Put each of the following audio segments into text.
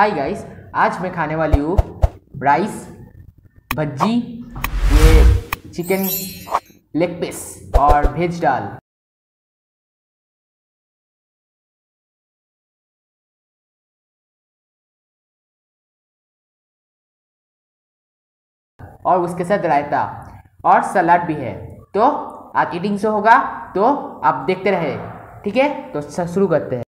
Hi guys आज मैं खाने वाली हूँ राइस भज्जी ये चिकन लेग पीस और भेज डाल और उसके साथ रायता और सलाद भी है। तो आज ईटिंग शो होगा तो आप देखते रहे, ठीक है? तो शुरू करते हैं।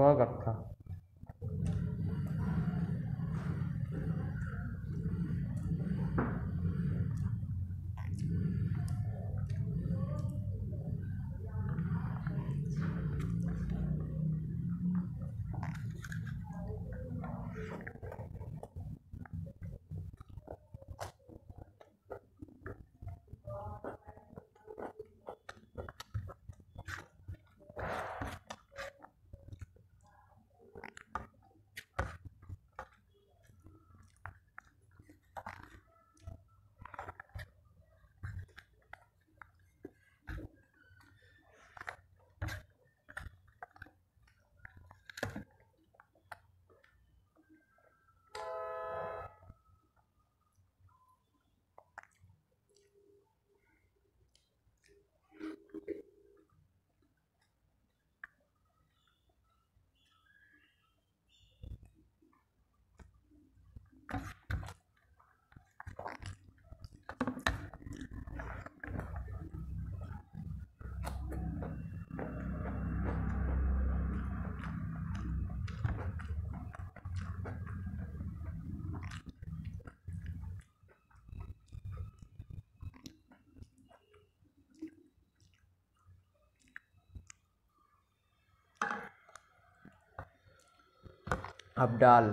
बहुत अच्छा अब डाल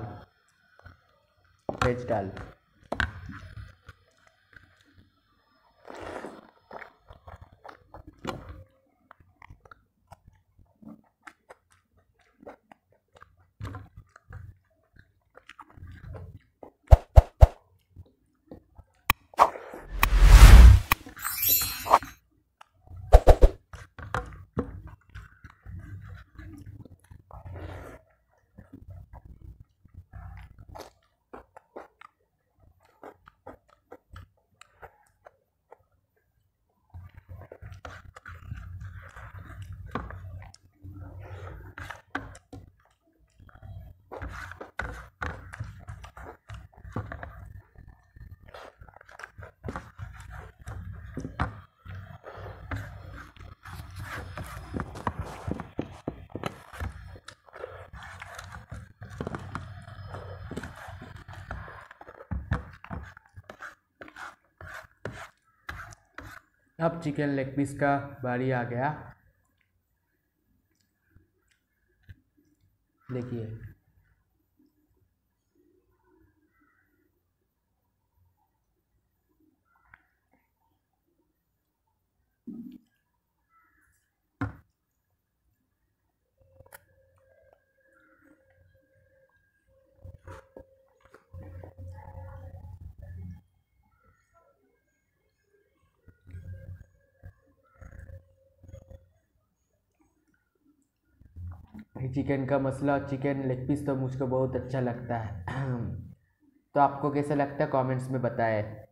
अब चिकन लेग पीस का बारी आ गया। देखिए। चिकन का मसला, चिकन लेग पीस तो मुझको बहुत अच्छा लगता है। तो आपको कैसा लगता है? कमेंट्स में बताएँ।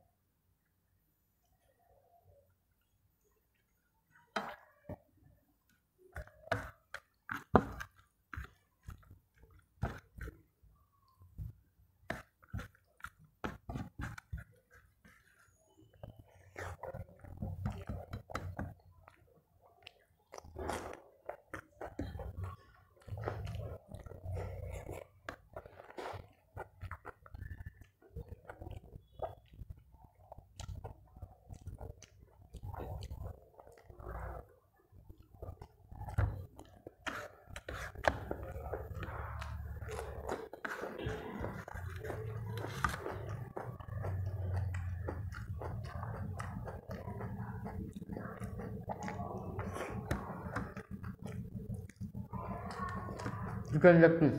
चिकन लेग पीस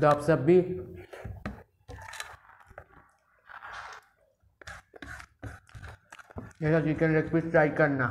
तो आप सब भी ऐसा चिकन लेग पीस ट्राई करना।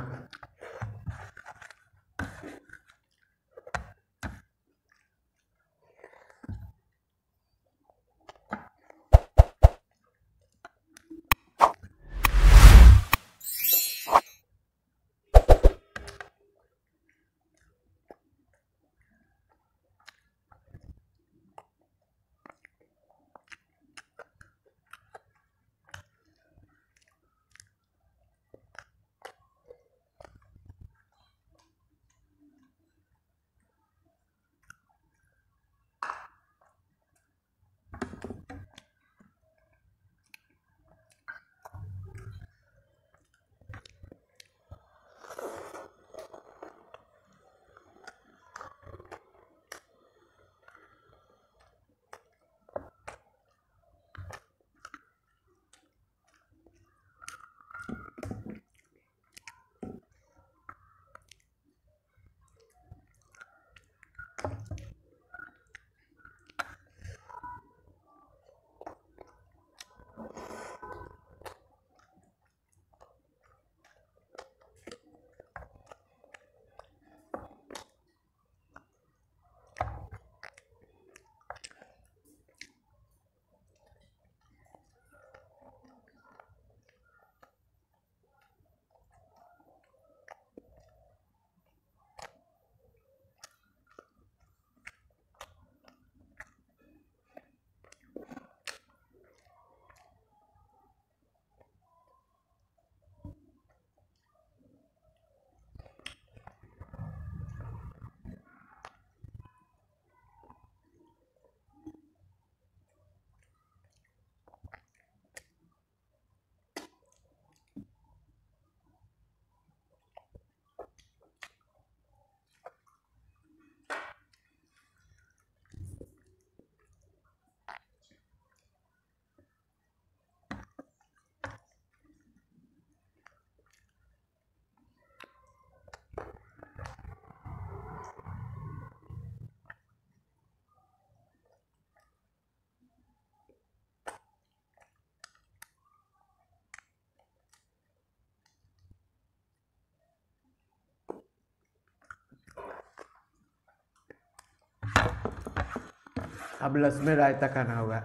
अब लक्ष्मी रायता खाना होगा।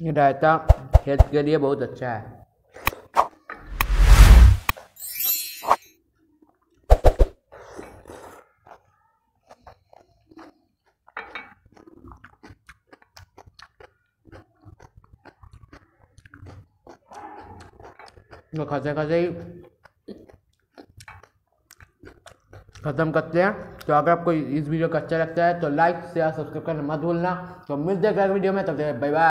रायता हेल्थ के लिए बहुत अच्छा है। तो खाते खाते ही ख़त्म करते हैं। तो अगर आपको इस वीडियो का अच्छा लगता है तो लाइक शेयर सब्सक्राइब करना मत भूलना। तो मिलते हैं अगले वीडियो में, तब तक बाय बाय